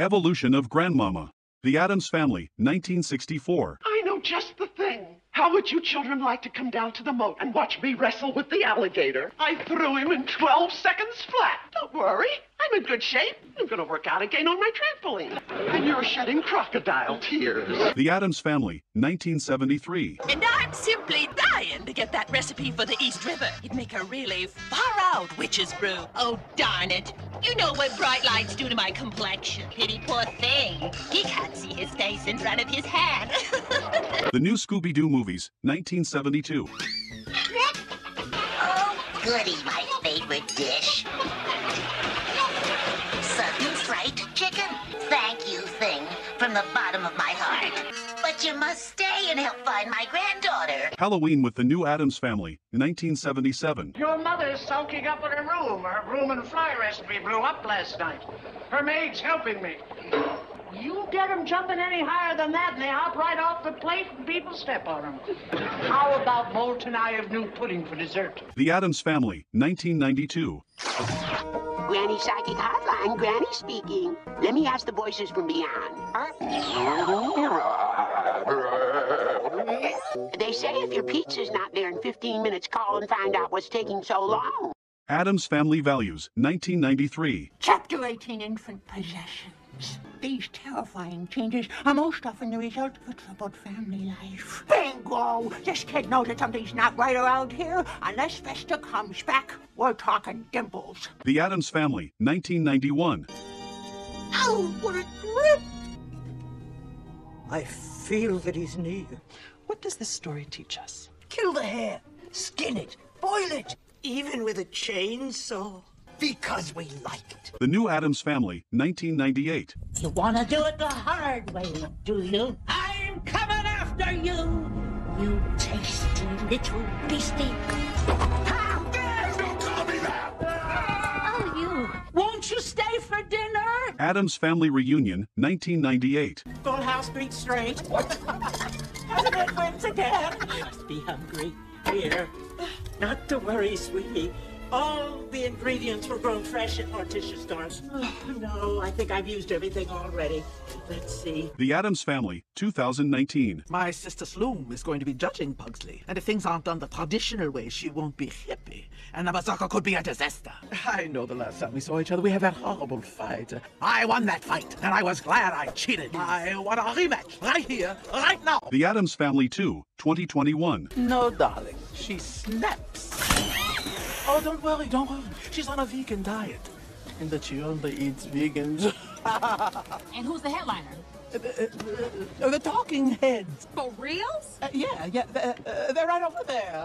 Evolution of Grandmama. The Addams Family, 1964. I know just the thing. How would you children like to come down to the moat and watch me wrestle with the alligator? I threw him in 12 seconds flat. Don't worry. I'm in good shape. I'm going to work out again on my trampoline. And you're shedding crocodile tears. The Addams Family, 1973. And I'm simply dying to get that recipe for the East River. It'd make a really far-out witch's brew. Oh, darn it. You know what bright lights do to my complexion. Pity poor thing. He can't see his face in front of his hand. The new Scooby Doo movies, 1972. Oh, goody, my favorite dish. Sudden fried chicken. Thank you, thing, from the bottom of my heart. But you must stay and help find my granddaughter. Halloween with the new Addams Family, 1977. Your mother's sulking up in her room. Her room and fly recipe blew up last night. Her maid's helping me. You get 'em jumping any higher than that, and they hop right off the plate, and people step on 'em. How about molten eye of new pudding for dessert? The Addams Family, 1992. Granny Psychic Hotline, Granny speaking. Let me ask the voices from beyond. They say if your pizza's not there in 15 minutes, call and find out what's taking so long. Addams Family Values, 1993. Chapter 18 Infant Possessions. These terrifying changes are most often the result of a troubled family life. Bingo! This kid knows that something's not right around here. Unless Vesta comes back, we're talking dimples. The Addams Family, 1991. Oh, what a grip! I feel that he's near. What does this story teach us? Kill the hare, skin it, boil it, even with a chainsaw. Because we like it. The new Addams Family, 1998. You wanna do it the hard way, do you? I'm coming after you! You tasty little beastie! How dare you call me that? Oh, you! Won't you stay for dinner? Addams Family Reunion, 1998. Full house beat straight. Having it wins again. Must be hungry. Here. Not to worry, sweetie. All the ingredients were grown fresh at Morticia stores. Oh, no, I think I've used everything already. Let's see. The Addams Family, 2019. My sister Sloom is going to be judging Pugsley, and if things aren't done the traditional way, she won't be happy, and the Mazurka could be a disaster. I know the last time we saw each other, we had that horrible fight. I won that fight, and I was glad I cheated. I want a rematch right here, right now. The Addams Family 2, 2021. No, darling, she snaps. Oh, don't worry, don't worry. She's on a vegan diet. And that she only eats vegans. and who's the headliner? Uh, uh, uh, the talking heads. For reals? Uh, yeah, yeah, they're, uh, they're right over there.